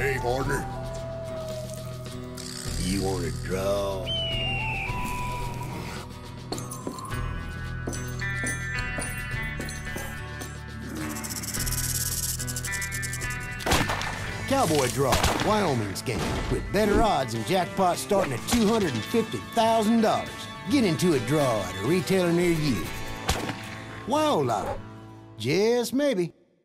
Hey, partner. You want to draw? Cowboy Draw, Wyoming's game, with better odds and jackpot starting at $250,000. Get into a draw at a retailer near you. Wow, Just maybe.